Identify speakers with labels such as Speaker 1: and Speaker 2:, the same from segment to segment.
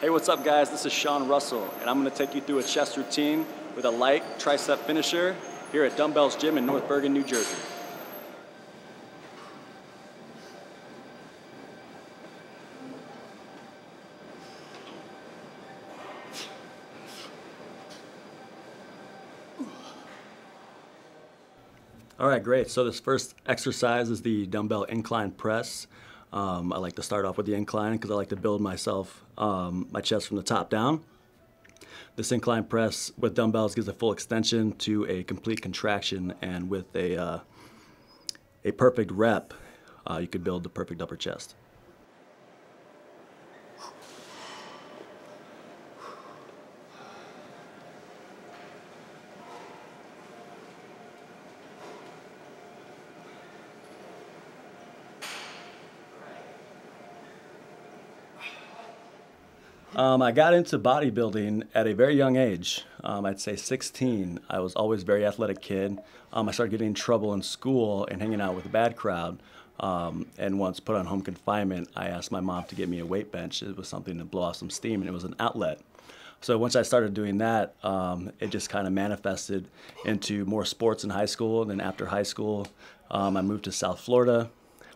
Speaker 1: Hey, what's up, guys? This is Shawn Russell, and I'm going to take you through a chest routine with a light tricep finisher here at Dumbbells Gym in North Bergen, New Jersey. All right, great. So this first exercise is the dumbbell incline press. Um, I like to start off with the incline because I like to build myself, um, my chest from the top down. This incline press with dumbbells gives a full extension to a complete contraction, and with a, uh, a perfect rep, uh, you could build the perfect upper chest. Um, I got into bodybuilding at a very young age. Um, I'd say 16. I was always a very athletic kid. Um, I started getting in trouble in school and hanging out with a bad crowd. Um, and once put on home confinement, I asked my mom to get me a weight bench. It was something to blow off some steam, and it was an outlet. So once I started doing that, um, it just kind of manifested into more sports in high school. And then after high school, um, I moved to South Florida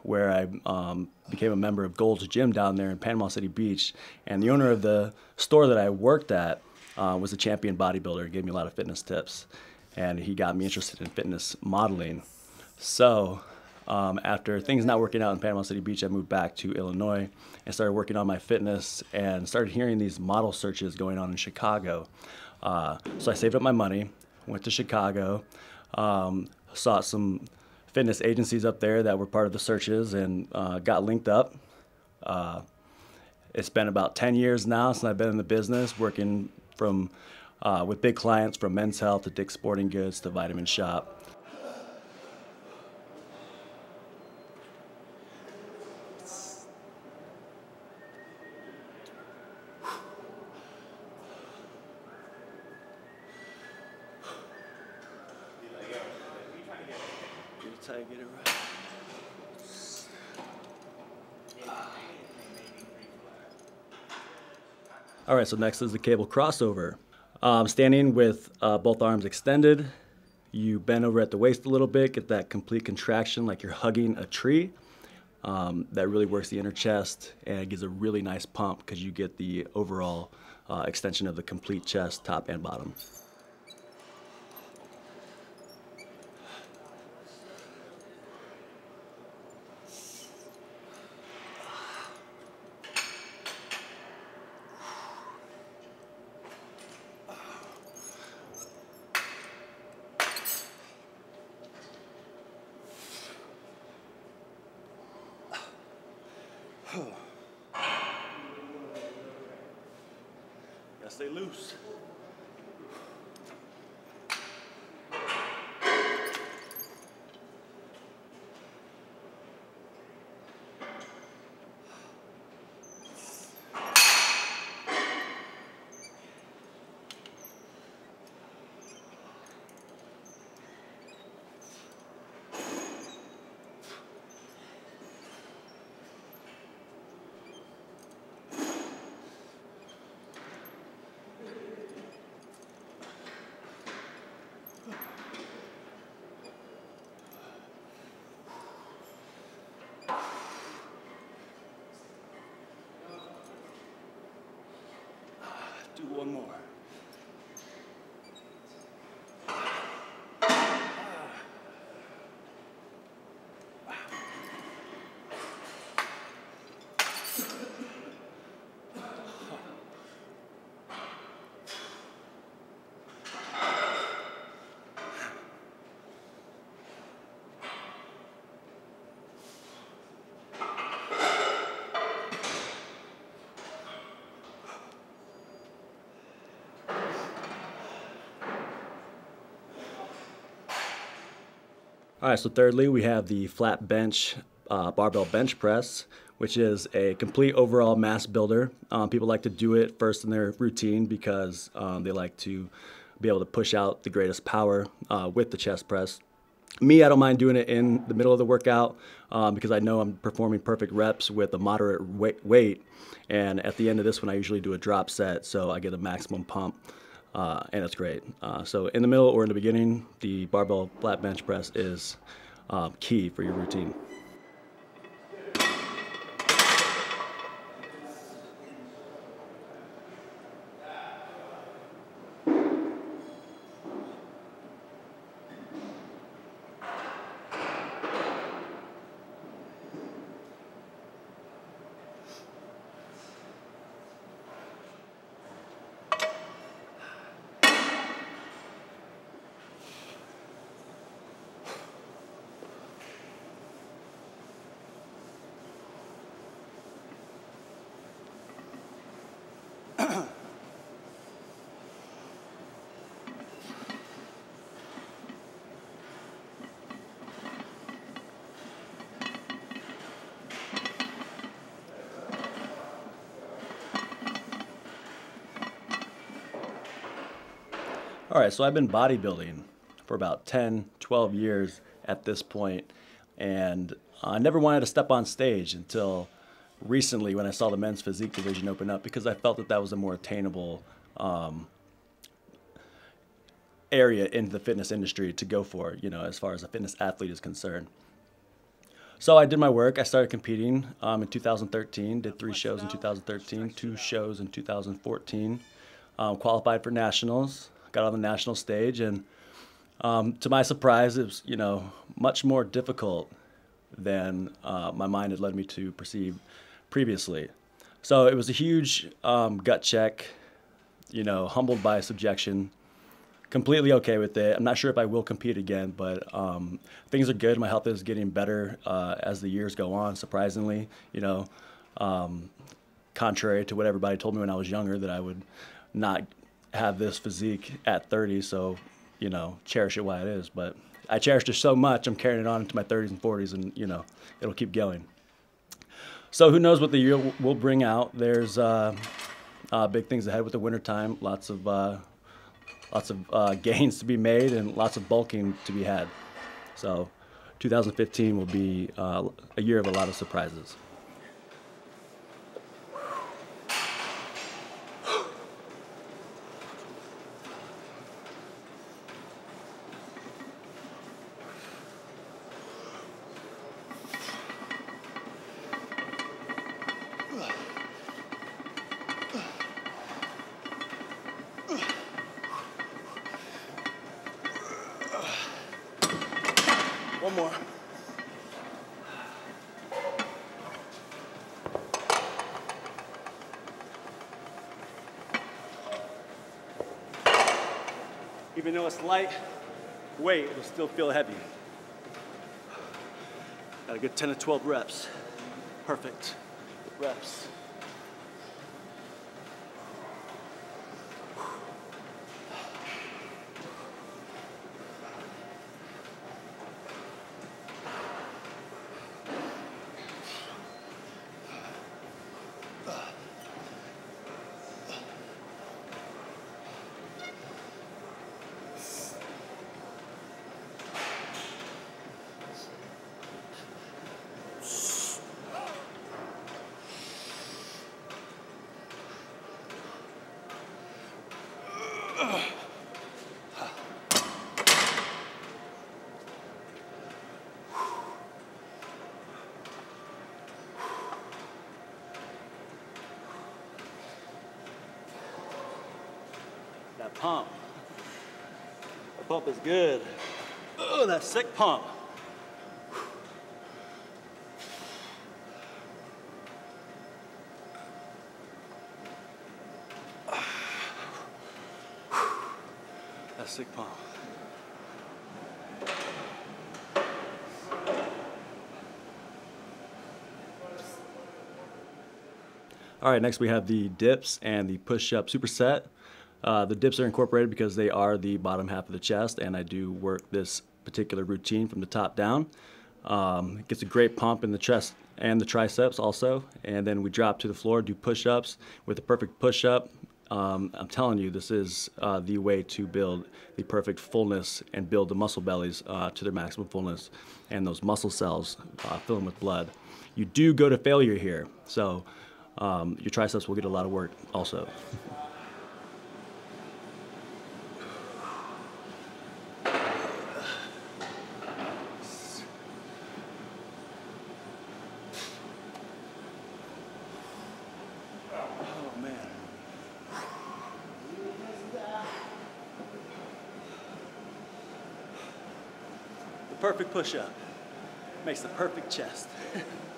Speaker 1: where I um, became a member of Gold's Gym down there in Panama City Beach. And the owner of the store that I worked at uh, was a champion bodybuilder, gave me a lot of fitness tips. And he got me interested in fitness modeling. So um, after things not working out in Panama City Beach, I moved back to Illinois and started working on my fitness and started hearing these model searches going on in Chicago. Uh, so I saved up my money, went to Chicago, um, sought some fitness agencies up there that were part of the searches and uh, got linked up. Uh, it's been about 10 years now since I've been in the business, working from uh, with big clients from Men's Health to Dick's Sporting Goods to Vitamin Shoppe. It. All right, so next is the cable crossover. Um, standing with uh, both arms extended, you bend over at the waist a little bit, get that complete contraction like you're hugging a tree. Um, that really works the inner chest and gives a really nice pump because you get the overall uh, extension of the complete chest, top and bottom. Gotta loose. Do one more. All right, so thirdly, we have the flat bench uh, barbell bench press, which is a complete overall mass builder. Um, people like to do it first in their routine because um, they like to be able to push out the greatest power uh, with the chest press. me, I don't mind doing it in the middle of the workout um, because I know I'm performing perfect reps with a moderate weight. And at the end of this one, I usually do a drop set, so I get a maximum pump, uh, and it's great. Uh, so in the middle or in the beginning, the barbell flat bench press is uh, key for your routine. All right, so I've been bodybuilding for about 10, 12 years at this point, and I never wanted to step on stage until recently when I saw the men's physique division open up because I felt that that was a more attainable um, area in the fitness industry to go for, you know, as far as a fitness athlete is concerned. So I did my work. I started competing um, in 2013, did three shows in 2013, two shows in 2014, um, qualified for nationals, got on the national stage, and um, to my surprise, it was you know much more difficult than uh, my mind had led me to perceive previously. So it was a huge um, gut check, you know, humbled by subjection. Completely okay with it. I'm not sure if I will compete again, but um, things are good. My health is getting better uh, as the years go on. Surprisingly, you know, um, contrary to what everybody told me when I was younger, that I would not have this physique at 30, so you know, cherish it while it is. But I cherished it so much, I'm carrying it on into my 30s and 40s, and you know, it'll keep going. So who knows what the year will bring out? There's uh, uh, big things ahead with the wintertime. Lots of uh, lots of uh, gains to be made and lots of bulking to be had. So 2015 will be uh, a year of a lot of surprises. Even though it's light weight, it'll still feel heavy. Got a good 10 to 12 reps. Perfect reps. That pump. The pump is good. Oh, that sick pump. All right, next we have the dips and the push-up superset. Uh, the dips are incorporated because they are the bottom half of the chest, and I do work this particular routine from the top down. Um, it gets a great pump in the chest and the triceps also, and then we drop to the floor, do push-ups with a perfect push-up. Um, I'm telling you, this is uh, the way to build the perfect fullness and build the muscle bellies uh, to their maximum fullness and those muscle cells uh, fill them with blood. You do go to failure here, so um, your triceps will get a lot of work also. Oh man. The perfect push up makes the perfect chest.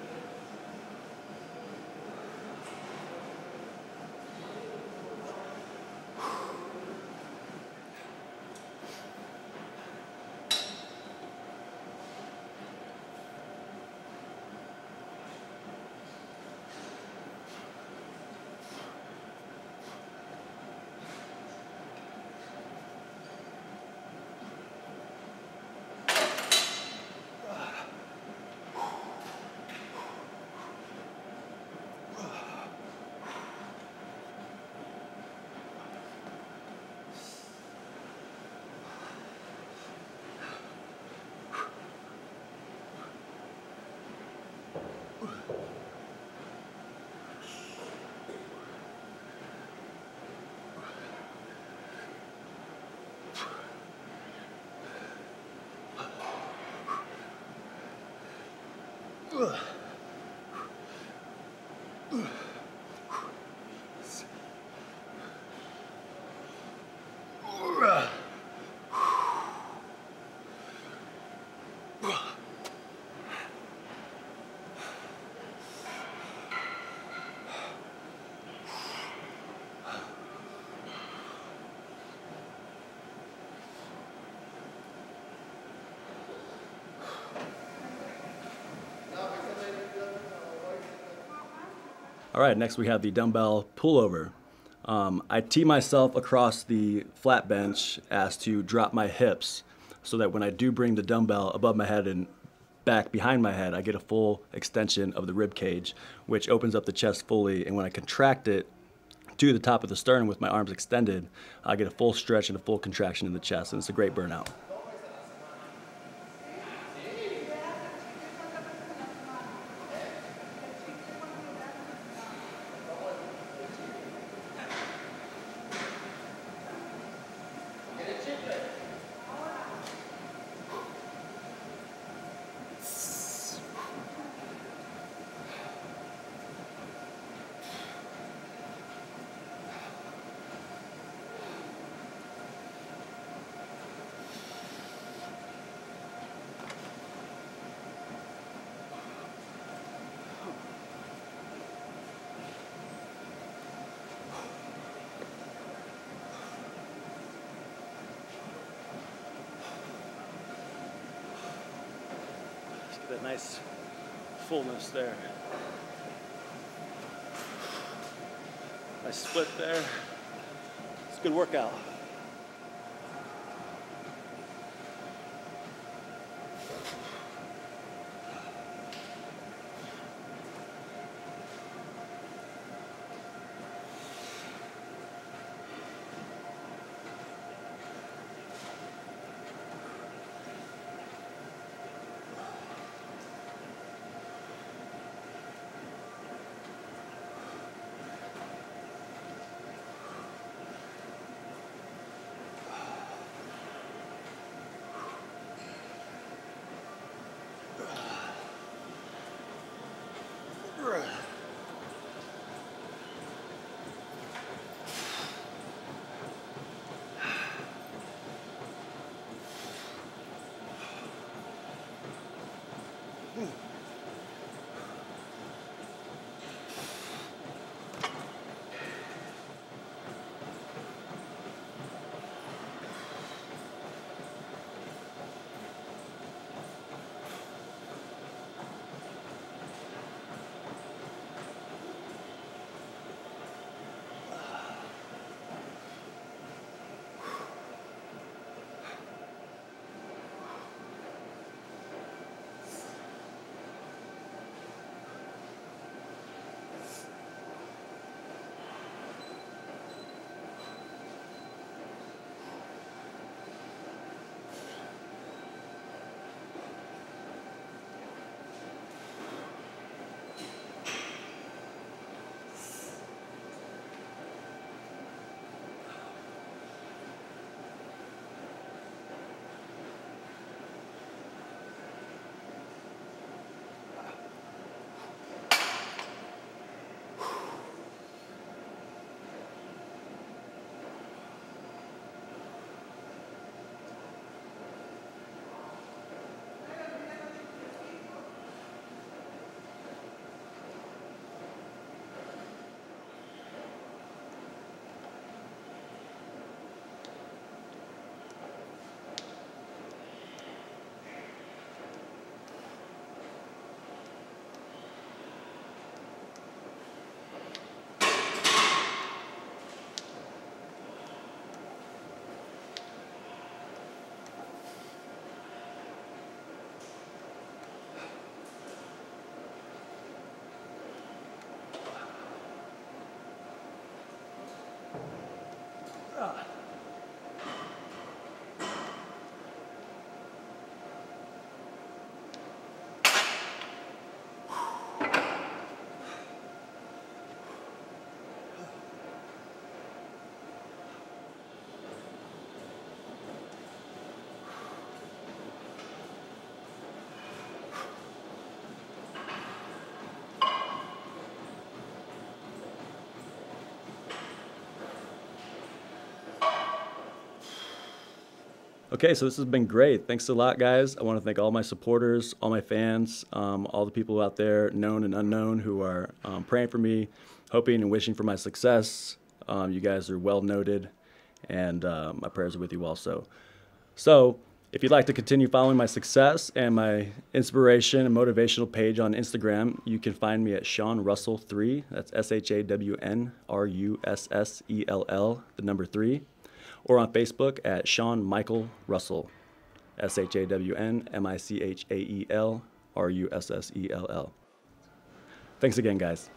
Speaker 1: うわ All right, next we have the dumbbell pullover. Um, I tee myself across the flat bench as to drop my hips so that when I do bring the dumbbell above my head and back behind my head, I get a full extension of the rib cage, which opens up the chest fully. And when I contract it to the top of the sternum with my arms extended, I get a full stretch and a full contraction in the chest, and it's a great burnout. That nice fullness there. Nice split there. It's a good workout. Ooh. Okay, so this has been great. Thanks a lot, guys. I want to thank all my supporters, all my fans, um, all the people out there, known and unknown, who are um, praying for me, hoping and wishing for my success. Um, you guys are well noted, and uh, my prayers are with you also. So, if you'd like to continue following my success and my inspiration and motivational page on Instagram, you can find me at Shawn Russell3. That's S H A W N R U S S E L L, the number three or on Facebook at Shawn Michael Russell, S H A W N M I C H A E L R U S S E L L. Thanks again, guys.